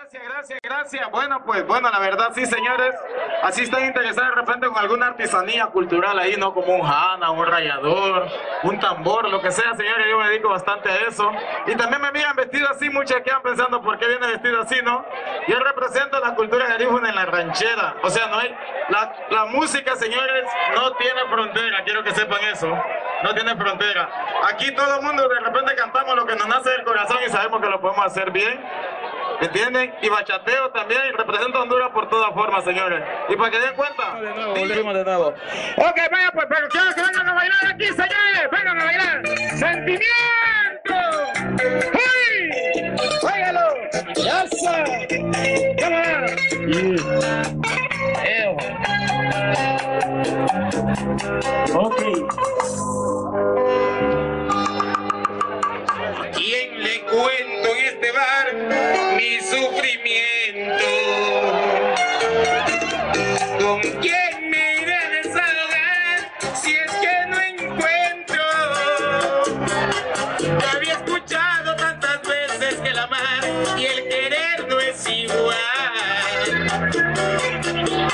Gracias, gracias, gracias. Bueno, pues, bueno, la verdad, sí, señores. Así están interesados de repente con alguna artesanía cultural ahí, ¿no? Como un jana, un rayador, un tambor, lo que sea, señores. Yo me dedico bastante a eso. Y también me miran vestido así, muchos quedan pensando por qué viene vestido así, ¿no? Yo represento la cultura garífuna en la ranchera. O sea, no hay. La, la música, señores, no tiene frontera, quiero que sepan eso. No tiene frontera. Aquí todo el mundo de repente cantamos lo que nos nace del corazón y sabemos que lo podemos hacer bien. ¿Entienden? Y bachateo también y representa a Honduras por todas formas, señores. Y para que den cuenta. De nuevo, volvimos de nuevo. Ok, vaya pues, pero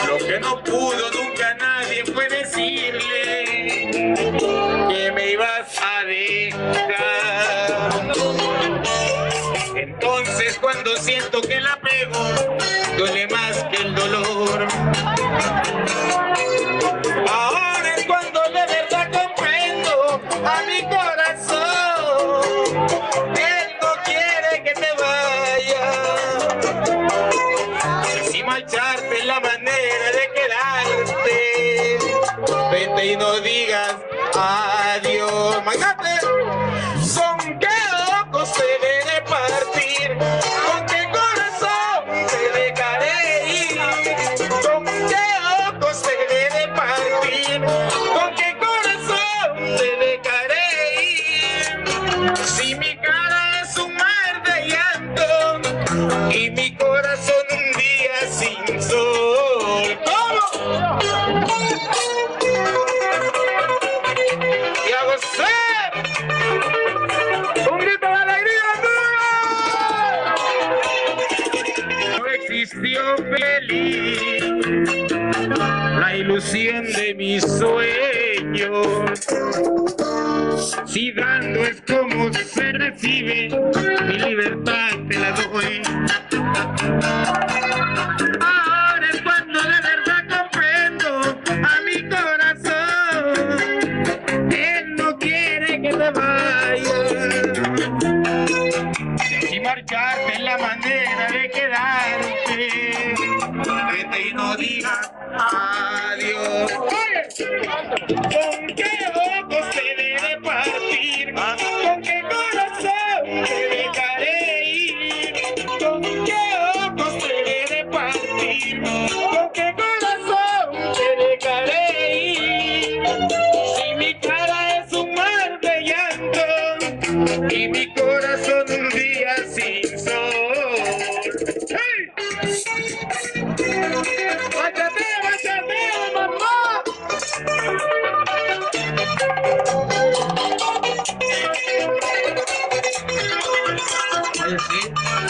Lo que no pudo nunca nadie fue decirle que me ibas a dejar. Entonces cuando siento que la pego, digas adiós. Magnate, son que ojos te de partir, con qué corazón te dejaré ir, con qué ojos te de partir, con qué corazón te dejaré ir. Si mi Existió feliz la ilusión de mis sueños. Si dando es como se recibe, mi libertad te la doy. ¿Con qué ojos te debe partir? ¿Con qué corazón te dejaré ir? ¿Con qué ojos te debe partir? ¿Con qué corazón te dejaré ir? Si mi cara es un mar de llanto y mi corazón un día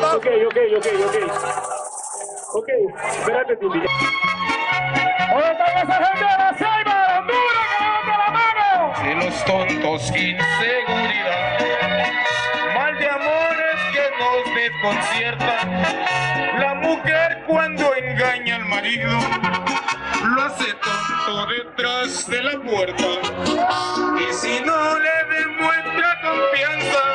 Ok, ok, ok, ok, ok. Ok, espérate, tu ¿Dónde está esa gente de la Ceiba, Honduras, que levante la mano? De los tontos, inseguridad. Mal de amores que nos desconciertan. La mujer cuando engaña al marido lo hace tonto detrás de la puerta. Y si no le demuestra confianza,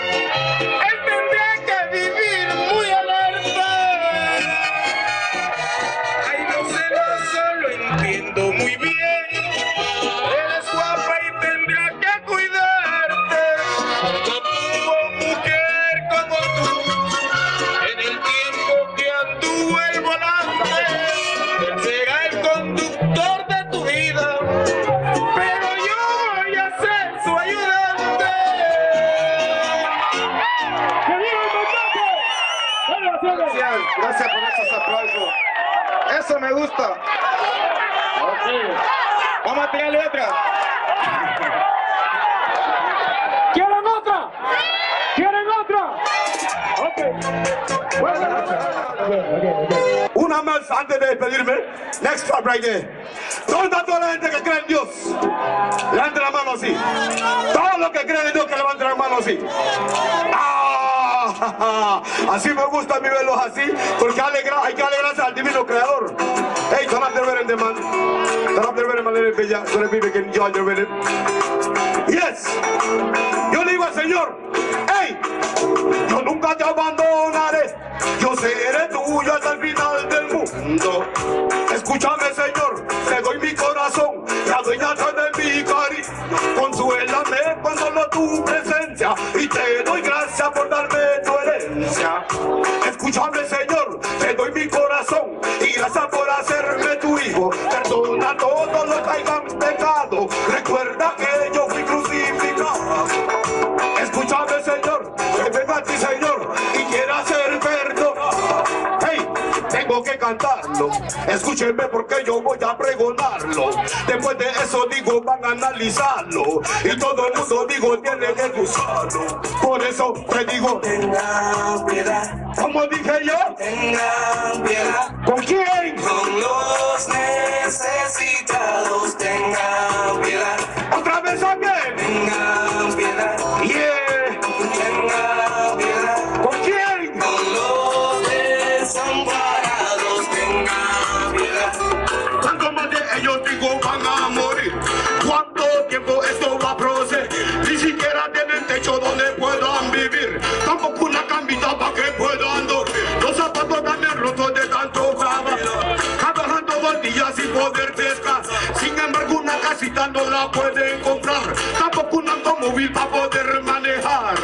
Vamos a tirarle otra. ¿Quieren otra? ¿Quieren otra? Una más antes de despedirme. Next up right there. ¿Dónde está toda la gente que cree en Dios? Levante la mano así. Todos los que creen en Dios que levanten la mano así. Ah, así me gusta mi verlos así, porque alegra, hay que alegrarse al divino creador. Hey, turn up the rhythm, man. Turn up the a little the the. Yes. Yo le digo al Señor, hey, yo nunca te abandonaré. Yo seré tuyo hasta el final del mundo. Escúchame, Señor, te doy mi corazón, la dueña de mi cariño. Consuélame cuando solo tu presencia y te doy gracias por darme. Escúchame, Señor, te cantarlo. Escúchenme porque yo voy a pregonarlo. Después de eso digo, van a analizarlo. Y todo el mundo digo, tiene que usarlo. Por eso te digo, Tengan piedad, como dije yo, tengan piedad ¿con quién? con los necesitados. Tengan piedad, puedan vivir. Tampoco una camita para que puedan dormir. Los zapatos también rotos de tanto trabajar. Trabajando dos días sin poder pescar. Sin embargo, una casita no la pueden comprar. Tampoco un automóvil para poder manejar.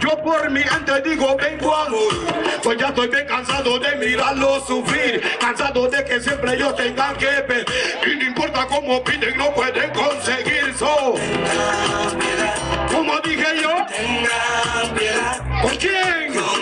Yo por mi ente digo vengo a Pues ya estoy bien cansado de mirarlos sufrir Cansado de que siempre ellos tengan que ver Y no importa cómo piden no pueden piedad ¿Con quién?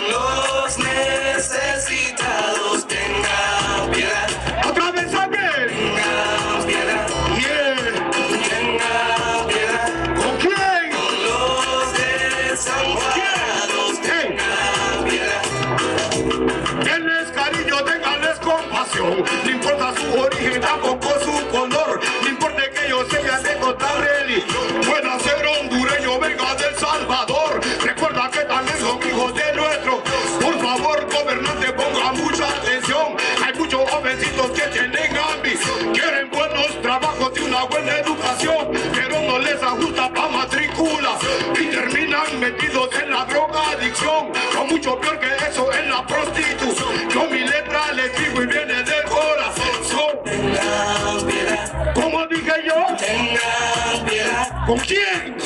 Metidos en la drogadicción. Lo mucho peor que eso es la prostitución. Yo mi letra les digo y viene de corazón. Tengan piedad, Como dije yo, tengan piedad. ¿con quién?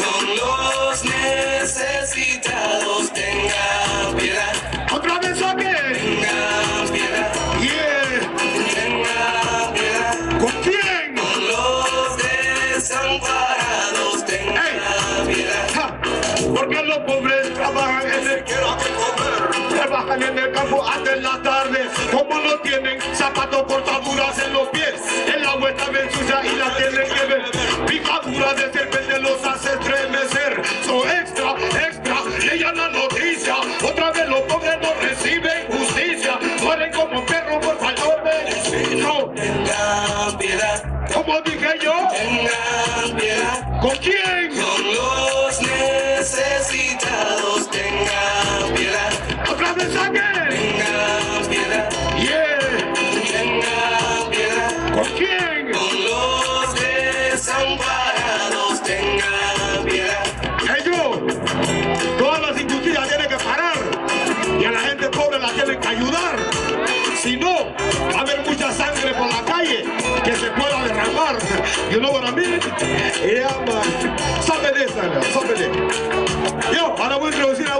Trabajan en el campo hasta en la tarde. Como no tienen zapatos cortaduras en los pies. El agua está bien sucia y la tienen que ver. Picaduras de serpiente los hace estremecer. So extra, extra, lean la noticia. Otra vez los pobres no reciben justicia. Mueren como perros por falta de. Tengan piedad, Como dije yo, tengan piedad. ¿con quién? Yeah, man. Something this, man. Something this. Yo, ahora voy a